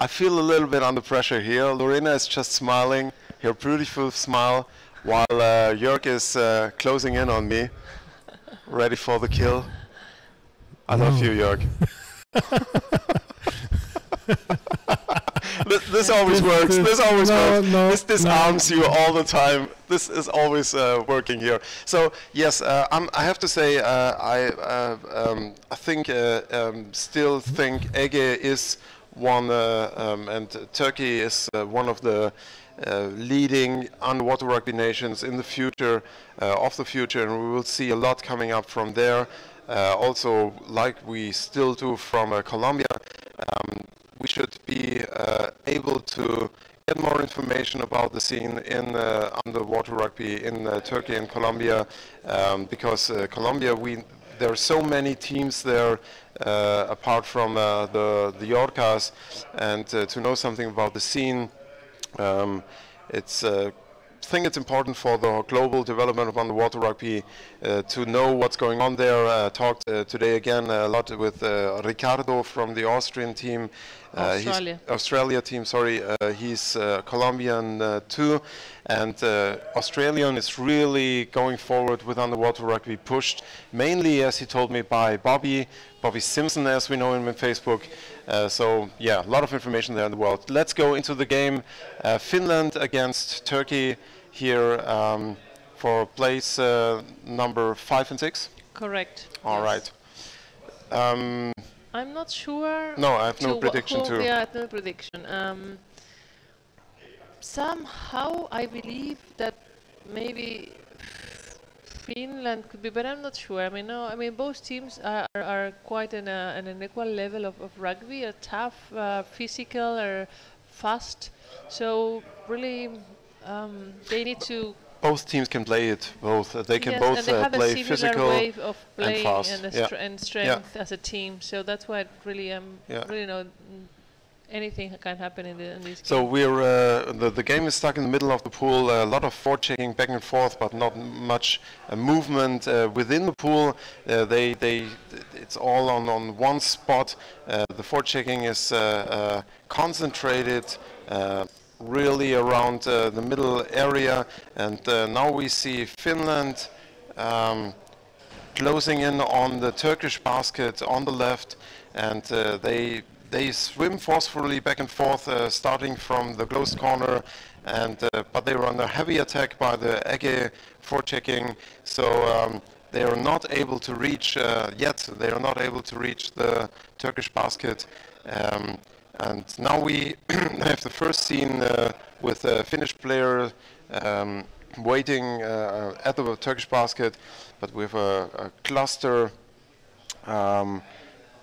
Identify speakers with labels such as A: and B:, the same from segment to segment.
A: I feel a little bit under pressure here. Lorena is just smiling, her beautiful smile, while uh, Jörg is uh, closing in on me, ready for the kill. I love you, Jörg. this, this always
B: This-
A: works.
B: this-
A: This always
B: no,
A: works.
B: no,
A: this disarms you all the time. This is always uh, working here. So yes, uh, I'm, I have to say uh, I uh, um, I think uh, um, still think Ege is one uh, um, and Turkey is uh, one of the uh, leading underwater rugby nations in the future of the future, and we will see a lot coming up from there. Also, like we still do from Colombia, um, we should be able to get more information about the scene in uh, underwater rugby in uh, Turkey and Colombia, um, because uh, Colombia, we there are so many teams there apart from uh, the the Yorkas, and uh, to know something about the scene, um, it's. Uh, I think it's important for the global development of underwater rugby uh, to know what's going on there. Uh, talked uh, today again a lot with uh, Ricardo from the Austrian team. Uh,
C: Australia.
A: Australia team, sorry. Uh, he's uh, Colombian uh, too. And uh, Australian is really going forward with underwater rugby, pushed mainly, as he told me, by Bobby, Bobby Simpson, as we know him on Facebook. Uh, so, yeah, a lot of information there in the world. Let's go into the game. Uh, Finland against Turkey here um, for place uh, number five and six.
C: Correct.
A: All
C: yes.
A: right. Um,
C: I'm not sure.
A: No, I have no
C: to
A: prediction too.
C: Yeah, I have no prediction. Um, somehow I believe that maybe Finland could be, but I'm not sure. I mean, no, I mean both teams are, are, are quite in, a, in an equal level of, of rugby, are tough, uh, physical, or fast. So really, um, they need to
A: both teams can play it. Both uh, they can
C: yes,
A: both
C: and they
A: uh,
C: have
A: play
C: a
A: physical.
C: way of playing
A: fast,
C: and, a
A: yeah.
C: and strength as a team. So that's why really um
A: Yeah.
C: really know anything can happen in, the, in these
A: So
C: games.
A: we're uh, the the game is stuck in the middle of the pool. A lot of forechecking back and forth, but not much uh, movement uh, within the pool. Uh, they they it's all on on one spot. Uh, the forechecking is uh, concentrated. Really around the middle area and now we see Finland um, closing in on the Turkish basket on the left, and they they swim forcefully back and forth, uh, starting from the closed corner, and uh, but they were under heavy attack by the Ege forechecking, so um, they are not able to reach uh, yet. They are not able to reach the Turkish basket. Um, and now we have the first scene uh, with a Finnish player um, waiting uh, at the Turkish basket, but with a, a cluster. Um,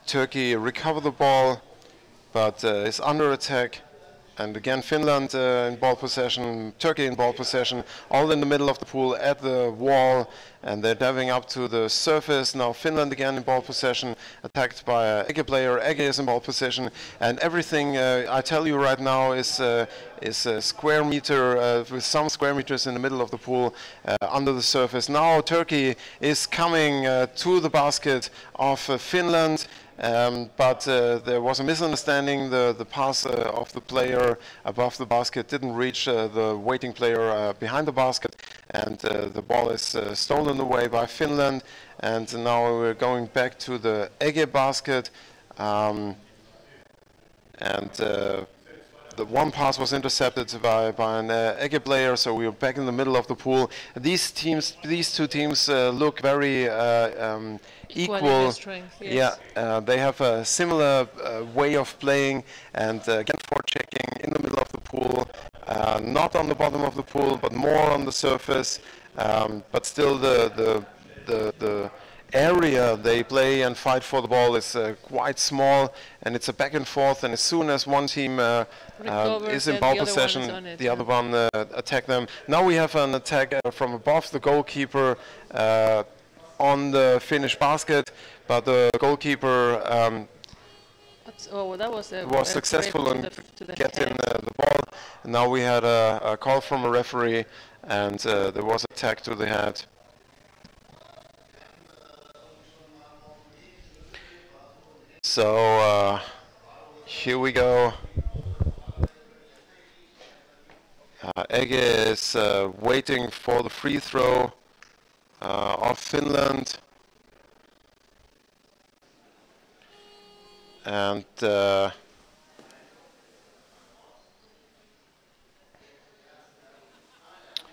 A: Turkey recover the ball, but uh, is under attack. And again, Finland uh, in ball possession, Turkey in ball possession, all in the middle of the pool at the wall, and they're diving up to the surface. Now Finland again in ball possession, attacked by a Ege player. Ege is in ball possession, and everything uh, I tell you right now is uh, is a square meter uh, with some square meters in the middle of the pool uh, under the surface. Now Turkey is coming uh, to the basket of uh, Finland. Um, but uh, there was a misunderstanding. The, the pass uh, of the player above the basket didn't reach uh, the waiting player uh, behind the basket, and uh, the ball is uh, stolen away by Finland. And now we're going back to the Ege basket. Um, and the one pass was intercepted by, by an uh, Ege player, so we were back in the middle of the pool. These teams, these two teams uh, look very uh, um,
C: Equal
A: equal.
C: strength, yes.
A: Yeah, uh, they have a similar uh, way of playing, and uh, again forechecking in the middle of the pool, uh, not on the bottom of the pool, but more on the surface. Um, but still, the the the, the area they play and fight for the ball is uh, quite small, and it's a back and forth. And as soon as one team uh, uh, is in ball
C: the other one
A: possession, the
C: yeah.
A: other one uh, attack them. Now we have an attack uh, from above the goalkeeper. Uh, on the Finnish basket, but the goalkeeper um,
C: oh, that was
A: was successful in
C: to the, the
A: getting the ball. And now we had a, a call from a referee, and uh, there was a tag to the head. So uh, here we go. Uh, Ege is uh, waiting for the free throw uh, of Finland. And uh,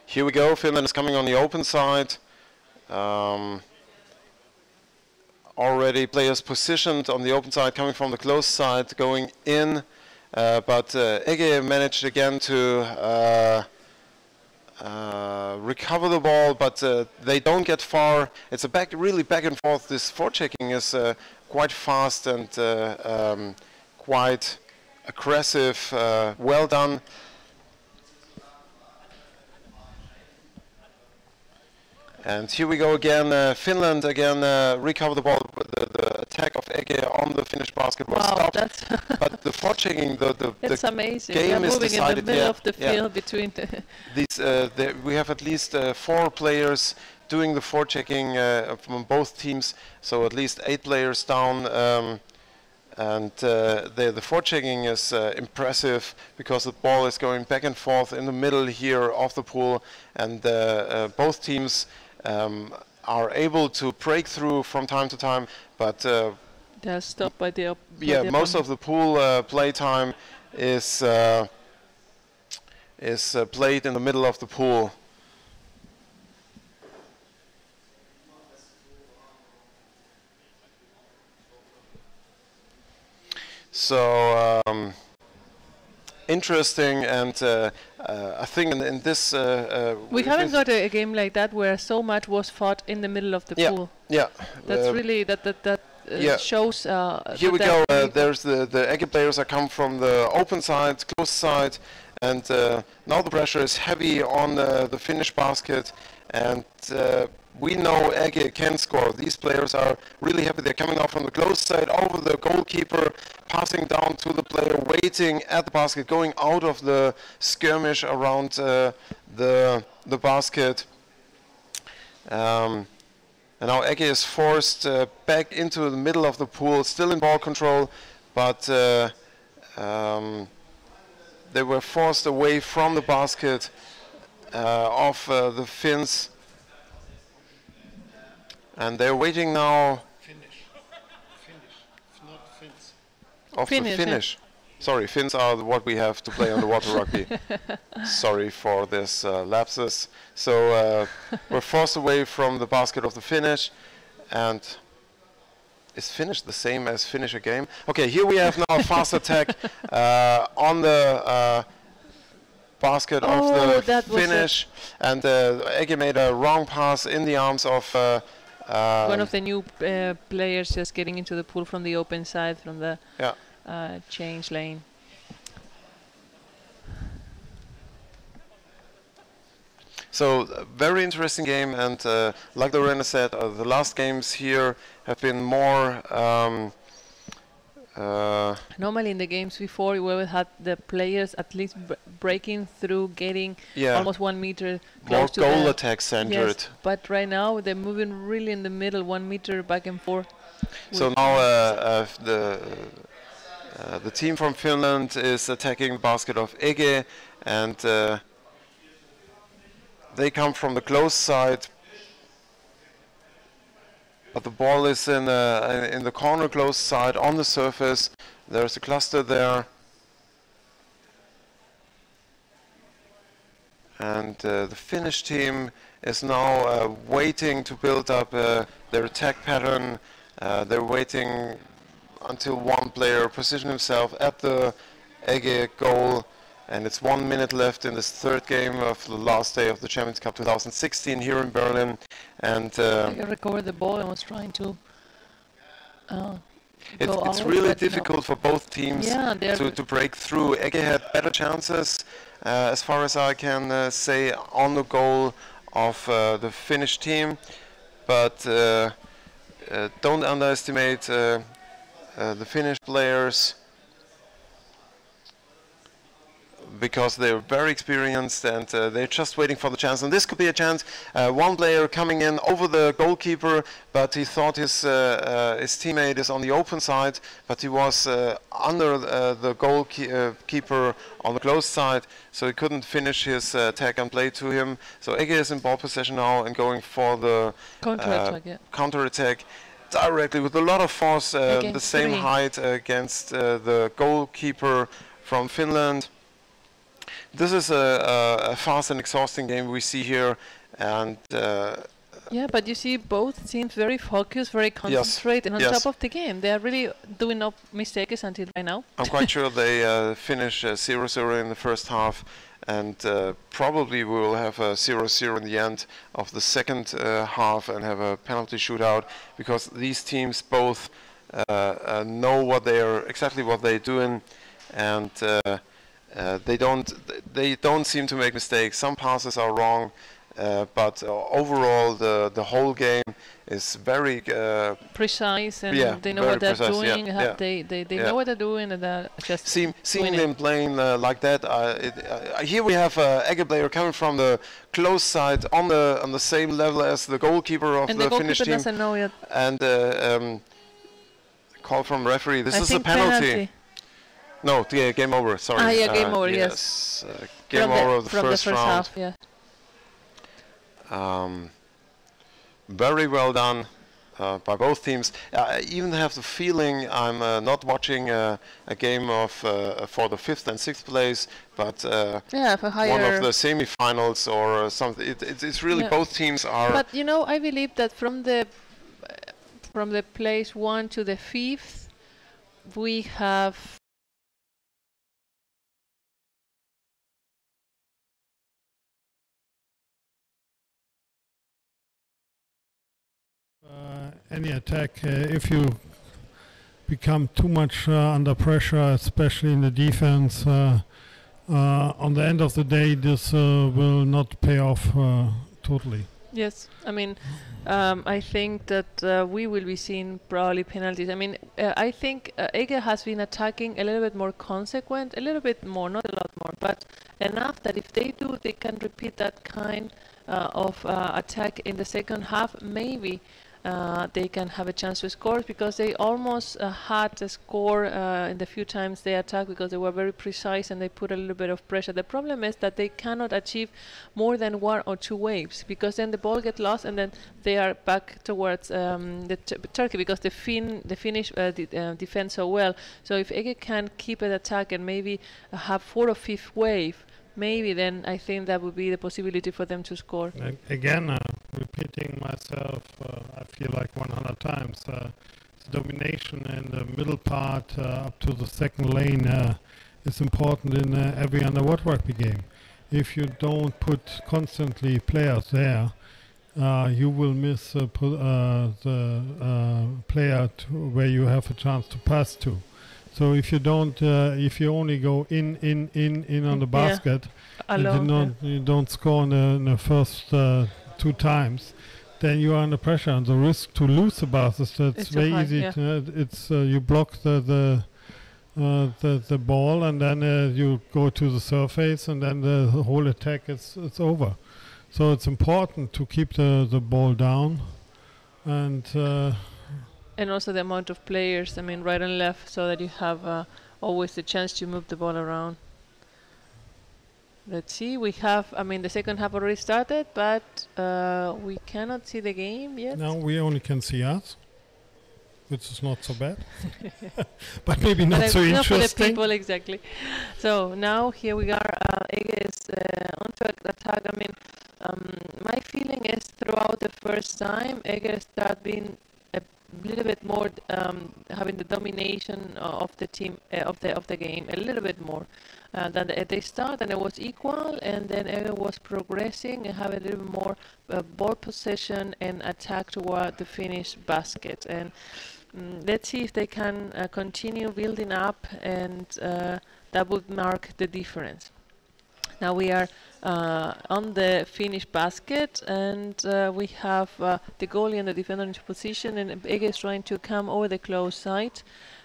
A: here we go. Finland is coming on the open side. Um, already players positioned on the open side coming from the close side going in uh, but uh, Ege managed again to uh, uh, recover the ball but uh, they don't get far. It's a back really back and forth. This forechecking is uh, quite fast and um, quite aggressive well done And here we go again. Uh, Finland again uh, recover the ball. The, the attack of Ege on the Finnish basket was
C: wow,
A: stopped.
C: That's
A: but the forechecking, the the,
C: it's
A: the
C: amazing.
A: game
C: They're
A: is
C: moving
A: decided.
C: in the middle
A: yeah,
C: of the
A: yeah.
C: field between the
A: These uh, there, we have at least uh, four players doing the forechecking uh, from both teams. So at least eight players down. Um, and uh, the the forechecking is uh, impressive because the ball is going back and forth in the middle here of the pool, and uh, uh, both teams um, are able to break through from time to time, but uh,
C: they're stopped by the by
A: yeah, most of the pool uh, play time is uh, is uh, played in the middle of the pool. So um, interesting, and uh, uh, I think in, in this uh, uh,
C: we haven't got a, a game like that where so much was fought in the middle of the
A: Yeah,
C: pool.
A: yeah.
C: That's
A: uh,
C: really that that that uh,
A: yeah.
C: shows. Uh,
A: Here we go. Uh, there's the the egg players that come from the open side, close side, and uh, now the pressure is heavy on uh, the Finnish basket, and uh, we know Ege can score. These players are really happy. They're coming out from the close side over the goalkeeper, passing down to the player, waiting at the basket, going out of the skirmish around uh, the the basket. Um, and now Ege is forced uh, back into the middle of the pool, still in ball control, but uh, um, they were forced away from the basket uh, of uh, the Finns. And they're waiting now
B: Finnish. Finnish. It's not Finns.
A: of
C: Finnish,
A: the
C: yeah.
A: Sorry, Finns are what we have to play on the water rugby. Sorry for this uh, lapsus. So uh, we're forced away from the basket of the Finnish, and is Finnish the same as finish a game? Okay, here we have now a fast attack uh, on the uh, basket
C: Oh,
A: of the
C: that was a-
A: Finnish, and uh, Ege made a wrong pass in the arms of. Uh,
C: one
A: um,
C: of the new uh, players just getting into the pool from the open side from the
A: Yeah.
C: uh, change lane.
A: So uh, very interesting game, and uh, like Lorena said, uh, the last games here have been more. Um, uh,
C: Normally in the games before, we would had the players at least b- breaking through, getting
A: yeah,
C: almost one meter
A: more
C: close to
A: goal attack centered.
C: Yes, but right now they're moving really in the middle, one meter back and forth.
A: So now uh, uh, the uh, the team from Finland is attacking the basket of Ege, and uh, they come from the close side. But the ball is in uh, in the corner close side on the surface. There's a cluster there. And uh, the Finnish team is now uh, waiting to build up uh, their attack pattern. Uh, they're waiting until one player position himself at the Ege goal. And it's one minute left in this third game of the last day of the Champions Cup 2016 here in Berlin. And uh,
C: I recovered the ball and was trying to. Uh,
A: it's,
C: go
A: it's
C: out,
A: really
C: but no.
A: difficult for both teams
C: Yeah,
A: to, to break through. Ege had better chances, uh, as far as I can uh, say, on the goal of uh, the Finnish team. But uh, uh, don't underestimate uh, uh, the Finnish players. Because they're very experienced and uh, they're just waiting for the chance. And this could be a chance. Uh, one player coming in over the goalkeeper, but he thought his uh, uh, his teammate is on the open side, but he was uh, under uh, the goalkeeper on the closed side, so he couldn't finish his uh, attack and play to him. So Ege is in ball possession now and going for the
C: Counter attack, yeah.
A: counter attack directly with a lot of force, uh, the same
C: three.
A: height against uh, the goalkeeper from Finland. This is a, a, a fast and exhausting game we see here, and uh,
C: Yeah, but you see both teams very focused, very concentrated, and on
A: yes.
C: top of the game. They are really doing no mistakes until right now.
A: I'm quite sure they uh, finish 0-0 in the first half, and uh, probably we will have a 0-0 in the end of the second uh, half and have a penalty shootout because these teams both uh, uh, know what they are exactly what they're doing, and uh, they don't they don't seem to make mistakes. Some passes are wrong. Uh, but uh, overall, the the whole game is very uh,
C: Precise, and
A: Yeah,
C: they know what they're
A: precise, yeah,
C: doing. have-
A: yeah,
C: They they, they
A: yeah.
C: know what they're doing, and they're just
A: See, seeing
C: it.
A: them playing uh, like that, uh, it, here we have uh, Ege player coming from the close side on the on the same level as the goalkeeper of
C: and
A: the,
C: the
A: Finnish
C: goalkeeper
A: team,
C: doesn't know yet.
A: and uh, um, call from referee. This
C: I
A: is a
C: think
A: penalty. No, yeah, game over. Sorry.
C: Ah, yeah, game
A: Uh,
C: over, yes.
A: yes. Uh, game
C: from
A: over
C: the,
A: of the
C: from
A: first,
C: the first
A: round.
C: half. Yeah.
A: Um, very well done uh, by both teams. I even have the feeling I'm uh, not watching uh, a game of uh, for the fifth and sixth place, but uh,
C: Yeah, for higher.
A: one of the semi-finals or something. It, it's it's really
C: Yeah.
A: both teams are.
C: But you know, I believe that from the from the place one to the fifth, we have
B: any attack, uh, if you become too much uh, under pressure, especially in the defense, uh, uh, on the end of the day, this uh, will not pay off uh, totally.
C: Yes, I mean, um, I think that uh, we will be seeing probably penalties. I mean, uh, I think uh, Ege has been attacking a little bit more consequent, a little bit more, not a lot more, but enough that if they do, they can repeat that kind uh, of uh, attack in the second half. Maybe uh, they can have a chance to score because they almost uh, had a score uh, in the few times they attacked because they were very precise and they put a little bit of pressure. The problem is that they cannot achieve more than one or two waves because then the ball gets lost and then they are back towards um, the Turkey because the Fin the Finnish uh, de- uh, defend so well. So if Ege can keep an attack and maybe have four or fifth wave, maybe then I think that would be the possibility for them to score.
B: Again, uh, repeating myself, uh, I feel like 100 times. Uh, the domination in the middle part uh, up to the second lane uh, is important in uh, every underwater rugby game. If you don't put constantly players there, uh, you will miss uh, uh, the uh, player where you have a chance to pass to. So if you don't, uh, if you only go in, in, in, in on the basket, you
C: Alone, yeah.
B: don't, you don't score in the, in the first uh, two times, then you are under pressure, and the risk to lose the basket that's
C: It's
B: very
C: high,
B: easy.
C: yeah.
B: To, it's uh, you block the the, uh, the the ball, and then uh, you go to the surface, and then the whole attack is it's over. So it's important to keep the the ball down, and uh,
C: and also the amount of players, I mean, right and left, so that you have uh, always the chance to move the ball around. Let's see, we have, I mean, the second half already started, but uh, we cannot see the game yet.
B: No, we only can see us, which is not so bad, but maybe not
C: But
B: so
C: I- not for the people, exactly. So now here we are, uh, is uh, on track attack. I mean, um, my feeling is throughout the first time, Ege start being a little bit more um, having the domination of the team uh, of the of the game a little bit more uh, than the, they start and it was equal and then Ege was progressing and have a little more uh, ball possession and attack toward the Finnish basket and mm, let's see if they can uh, continue building up and uh, that would mark the difference. Now we are uh, on the Finnish basket and uh, we have the goalie and the defender into position and Ege is trying to come over the close side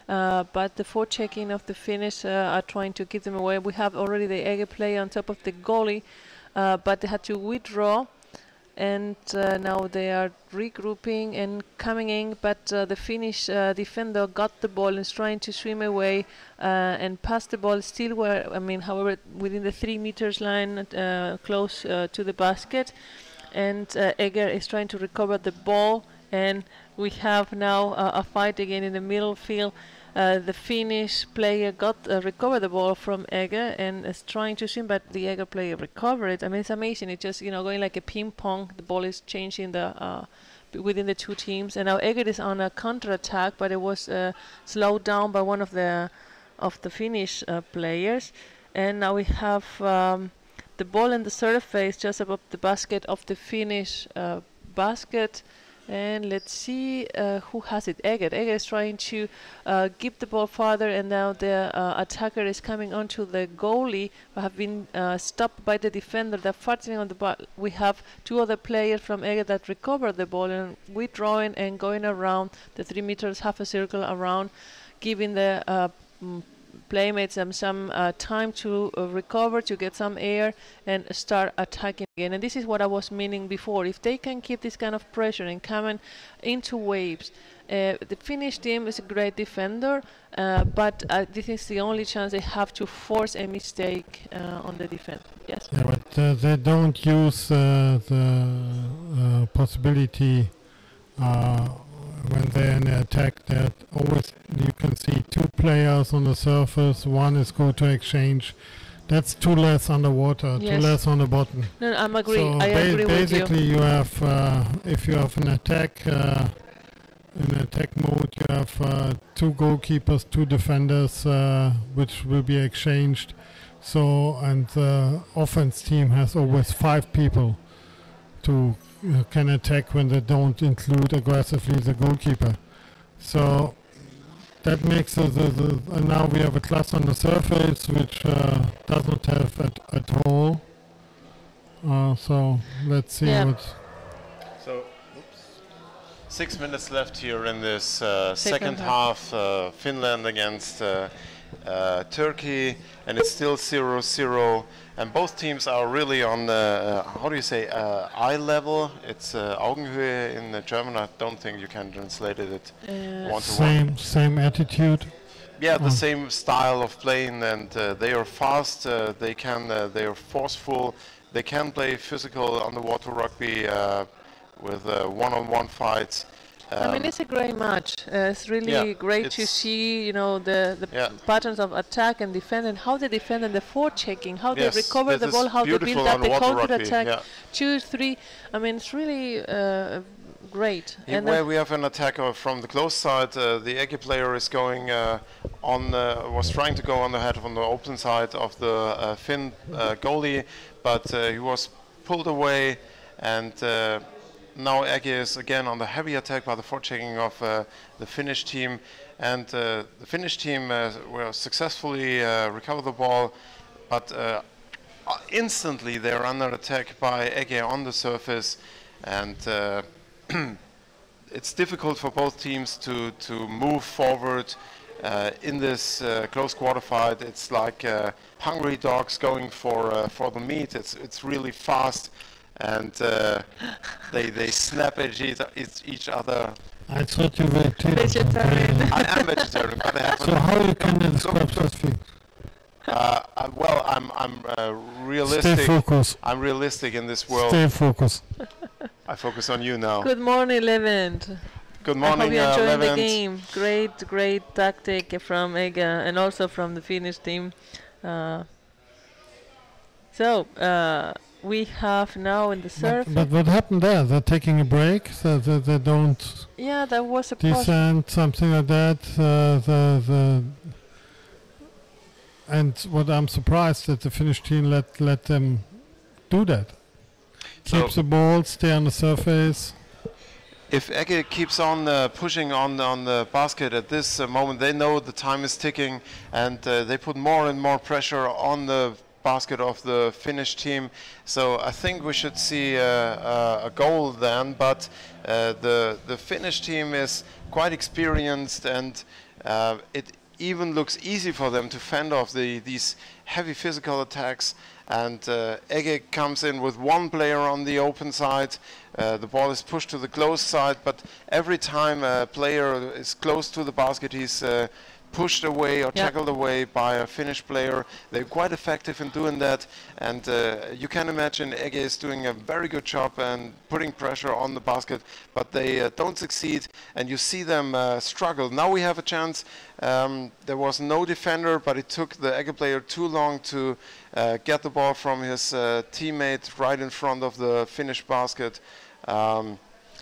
C: but the forechecking of the Finnish uh, are trying to keep them away. We have already the Ege player on top of the goalie, uh, but they had to withdraw and uh, now they are regrouping and coming in but uh, the Finnish uh, defender got the ball and is trying to swim away uh, and pass the ball still where I mean however within the three meters line uh, close uh, to the basket and Eger is trying to recover the ball and we have now a fight again in the middle field uh, the Finnish player got uh, recovered the ball from Eger and is trying to swim, but the Eger player recovered it. I mean, it's amazing. It's just you know going like a ping pong. The ball is changing the uh, within the two teams, and now Eger is on a counter attack, but it was uh, slowed down by one of the of the Finnish uh, players, and now we have. Um, the ball in the surface just above the basket of the Finnish basket and let's see uh, who has it. Eger. Eger is trying to uh, give the ball farther, and now the uh, attacker is coming onto the goalie, but have been uh, stopped by the defender. They're fighting on the ball. We have two other players from Eger that recover the ball and withdrawing and going around the three meters, half a circle around, giving the uh, playmates them some uh, time to uh, recover, to get some air, and start attacking again. And this is what I was meaning before. If they can keep this kind of pressure and coming into waves, uh, the Finnish team is a great defender, uh, but uh, this is the only chance they have to force a mistake uh, on the defense. Yes.
B: Yeah, but they don't use the possibility when they're in the attack that always you can see two players on the surface one is go to exchange that's two less underwater yes. two less on the bottom
C: no, no i'm agree so i ba agree
B: basically
C: you.
B: you. have uh, if you have an attack uh, in attack mode you have uh, two goalkeepers two defenders uh, which will be exchanged so and the offense team has always five people to can attack when they don't include aggressively the goalkeeper. So that makes the, the, the now we have a class on the surface which uh, does not have at, at all. Uh, so let's see yeah. what.
A: So, oops. six minutes left here in this uh, second, second, half. Uh, Finland against uh, Turkey, and it's still 0-0 and both teams are really on the uh, how do you say uh, eye level. It's uh, Augenhöhe in the German. I don't think you can translate it.
B: Uh, one to same one. same attitude?
A: Yeah the oh. same style of playing and uh, they are fast uh, they can uh, they are forceful. They can play physical underwater rugby with one-on-one -on -one fights
C: um, I mean, it's a great match. Uh, it's really yeah, great it's to see, you know, the, the yeah. patterns of attack and defend and how they defend and the forechecking, how yes, they recover the ball, how they build up the counter attack, yeah. two, three. I mean, it's really uh, great.
A: and where we have an attacker from the close side, uh, the Ege player is going uh, on, uh, was trying to go on the head on the open side of the uh, Finn goalie, but he was pulled away and now Ege is again on the heavy attack by the forechecking of uh, the Finnish team, and uh, the Finnish team uh, will successfully uh, recover the ball, but uh, instantly they're under attack by Ege on the surface, and uh, it's difficult for both teams to to move forward. in this close quarter fight, it's like hungry dogs going for for the meat. It's it's really fast and uh, they they snap at each, each other.
B: I thought you were
C: vegetarian.
A: I am vegetarian, but I have.
B: So how you can describe such things?
A: Uh, uh, well, I'm I'm uh, realistic.
B: Stay focused.
A: I'm realistic in this world.
B: Stay focused.
A: I focus on you now.
C: Good morning, Levent.
A: Good morning, I
C: hope you uh, enjoyed
A: the
C: game. Great, great tactic from Ege and also from the Finnish team. Uh, so we have now in the surface.
B: But, but, what happened there? They're taking a break. So they, they don't.
C: Yeah, there was a
B: descent, something like that. Uh, the the. And what I'm surprised that the Finnish team let let them do that. So Keep the ball, stay on the surface.
A: If Ege keeps on uh, pushing on on the basket at this uh, moment, they know the time is ticking, and uh, they put more and more pressure on the basket of the Finnish team. So I think we should see a, a, a goal then, but uh, the, the Finnish team is quite experienced and uh, it even looks easy for them to fend off the, these heavy physical attacks. And uh, Ege comes in with one player on the open side. Uh, the ball is pushed to the close side, but every time a player is close to the basket, he's uh, pushed away or
C: Yeah.
A: tackled away by a Finnish player. They're quite effective in doing that, and uh, you can imagine Ege is doing a very good job and putting pressure on the basket, but they uh, don't succeed, and you see them uh, struggle. Now we have a chance. Um, there was no defender, but it took the Ege player too long to uh, get the ball from his uh, teammate right in front of the Finnish basket. Um,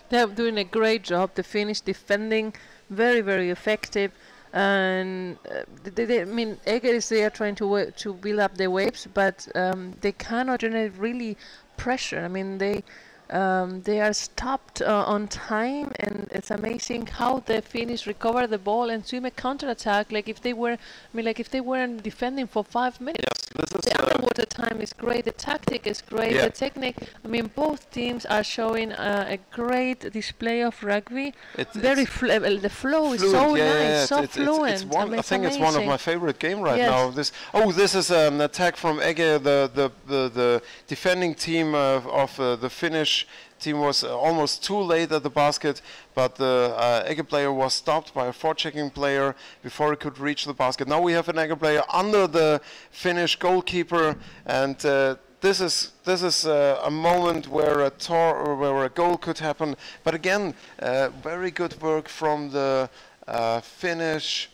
C: They're doing a great job. The Finnish defending, very very effective. And uh, they, they, I mean, Eger is there trying to to build up the waves, but um, they cannot generate really pressure. I mean, they um, they are stopped uh, on time, and it's amazing how the Finnish recover the ball and swim a counter attack. Like if they were, I mean, like if they weren't defending for five minutes. The underwater time is great. The tactic is great.
A: Yeah.
C: The technique. I mean, both teams are showing uh, a great display of rugby.
A: it's-
C: Very
A: it's
C: fl- uh, the flow is so
A: yeah,
C: nice,
A: yeah,
C: so
A: it's,
C: fluent.
A: It's, one,
C: mean,
A: I think it's one of my favorite game right
C: Yes.
A: now. This oh, this is an attack from Ege. The the the, the defending team of, of uh, the Finnish team was uh, almost too late at the basket, but the uh, player was stopped by a forechecking player before he could reach the basket. Now we have an Ege player under the Finnish goalkeeper, and. Uh, this is this is uh, a moment where a tor- or where a goal could happen. But again, uh, very good work from the uh, Finnish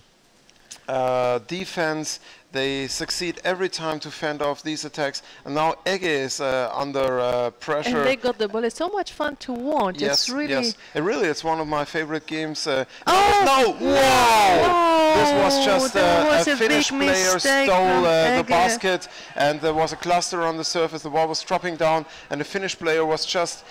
A: uh, defense. They succeed every time to fend off these attacks. And now Ege is uh, under uh, pressure.
C: And they got the ball. It's so much fun to watch.
A: yes,
C: it's really.
A: yes. And really, it's one of my favorite games. Uh,
C: Oh!
A: no! Wow! This was just uh,
C: was
A: a
C: a
A: Finnish player stole uh, the basket, and there was a cluster on the surface. The ball was dropping down, and the Finnish player was just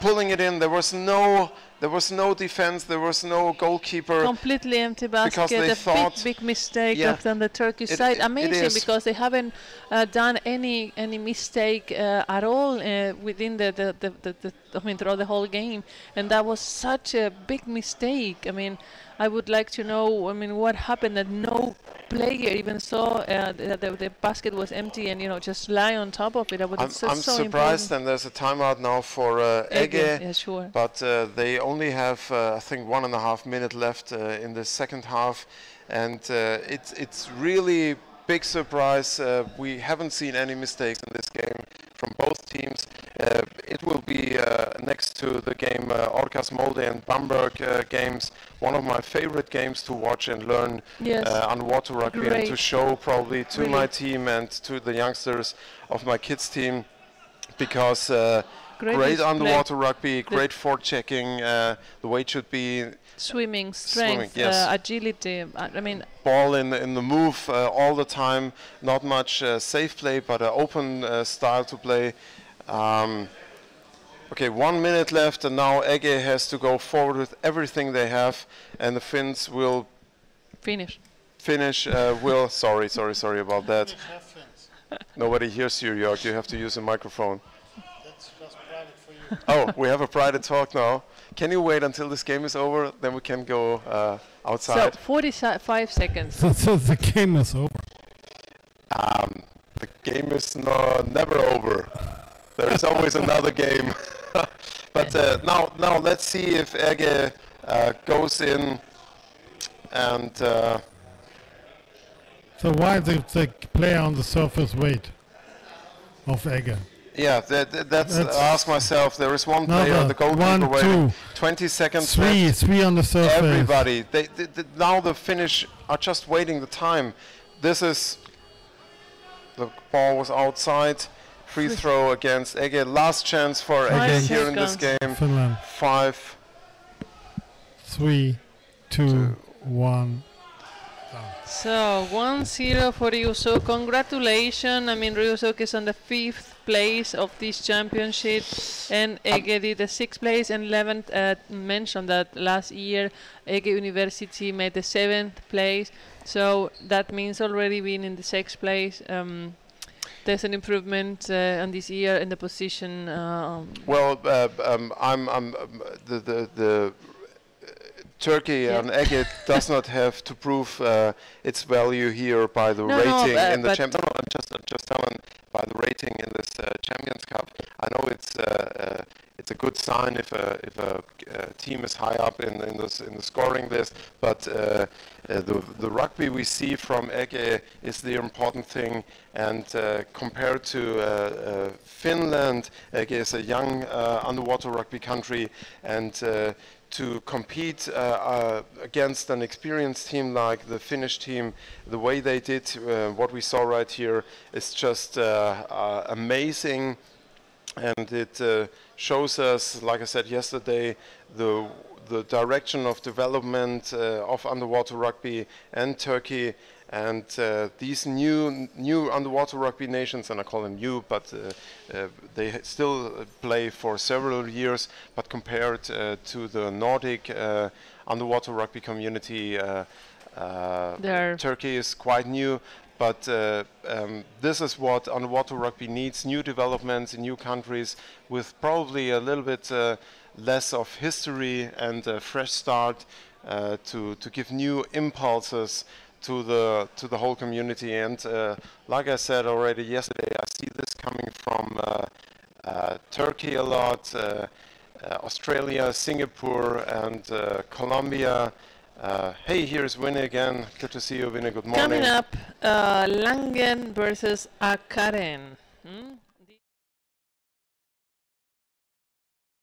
A: pulling it in. There was no, there was no defense. There was no goalkeeper.
C: Completely empty basket.
A: they
C: a
A: thought-
C: big, big mistake
A: Yeah.
C: on the Turkish
A: It-
C: side.
A: it- it
C: Amazing
A: is.
C: because they haven't uh, done any any mistake uh, at all uh, within the the, the, the, the I mean throughout the whole game, and that was such a big mistake. I mean, I would like to know. I mean, what happened that no player even saw uh, that the, the basket was empty and you know just lie on top of it. I would.
A: I'm,
C: so,
A: I'm
C: so
A: surprised,
C: important.
A: and there's a timeout now for uh, Ege.
C: Yeah, sure.
A: but uh, they only have uh, I think one and a half minute left uh, in the second half, and uh, it's it's really big surprise. Uh, we haven't seen any mistakes in this game from both teams. Uh, it will be uh, next to the game uh, Orcas Molde and Bamberg uh, games, one of my favorite games to watch and learn
C: Yes.
A: uh, underwater rugby and to show probably to my team and to the youngsters of my kids team because uh,
C: Great
A: great, underwater rugby, great forward checking, uh, the way it should be,
C: Swimming,
A: Swimming,
C: strength,
A: yes.
C: uh, agility. I I mean,
A: ball in the, in the move uh, all the time, not much uh, safe play, but an open uh, style to play. Um, okay, one minute left, and now Ege has to go forward with everything they have, and the Finns will
C: finish.
A: finish. Uh, will sorry, sorry, sorry about that. Nobody hears you, Jörg. You have to use a microphone.
B: That's just private for you.
A: Oh, we have a private talk now. Can you wait until this game is over? Then we can go uh,
C: So
A: outside.
C: 45 seconds.
B: So, so the game is over.
A: Um, the game is no, never over. There is always another game. but uh, now, now let's see if Ege uh, goes in and uh,
B: So why the, the player on the surface wait of Egger?
A: Yeah, that, that- that's,
B: That's-
A: ask myself. There is one player,
B: Another
A: the goalkeeper,
B: one,
A: waiting.
B: two,
A: 20 seconds
B: three,
A: left.
B: three on the surface.
A: Everybody. They, they, they- now the Finnish are just waiting the time. This is the ball was outside. Free throw against Ege. Last chance for
C: Five
A: Ege here in this game.
B: Finland.
A: Five.
B: Three, two, one.
C: So 1-0 for RiUSuk. Congratulations. I mean, RiUSuk is on the fifth place of this championship, and Ege did the sixth place. And 11th uh, mentioned that last year Ege University made the seventh place. So that means already being in the sixth place. Um, there's an improvement uh, on this year in the position. Um,
A: Well, uh, um, I'm, I'm um, the, the, the Turkey
C: Yeah.
A: and Ege does not have to prove uh, its value here by the
C: No, no,
A: rating
C: uh,
A: in the
C: but-
A: champ. No, no, I'm just I'm just telling by the rating in uh, Champions Cup. I know it's uh, uh, it's a good sign if a if a uh, team is high up in in the in the scoring list, but. Uh, uh, the, the rugby we see from Ege is the important thing, and uh, compared to uh, uh, Finland, Ege is a young uh, underwater rugby country, and uh, to compete uh, uh, against an experienced team like the Finnish team, the way they did, uh, what we saw right here, is just amazing. And it uh, shows us, like I said yesterday, the the direction of development uh, of underwater rugby and Turkey and uh, these new new underwater rugby nations, and I call them new, but uh, uh, they still play for several years. But compared uh, to the Nordic uh, underwater rugby community, uh, uh, Turkey is quite new, but uh, um, this is what underwater rugby needs: new developments in new countries with probably a little bit uh, less of history and a fresh start uh, to to give new impulses to the to the whole community. And uh, like I said already yesterday, I see this coming from uh, uh, Turkey a lot. Uh, uh, Australia, Singapore, and Colombia. Hey, here's Winne again. Good to see you, Winne. Good morning.
C: Coming up, Langen versus Akaren. Hmm?